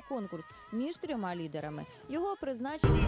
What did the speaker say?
конкурс між трьома лідерами. Його призначили.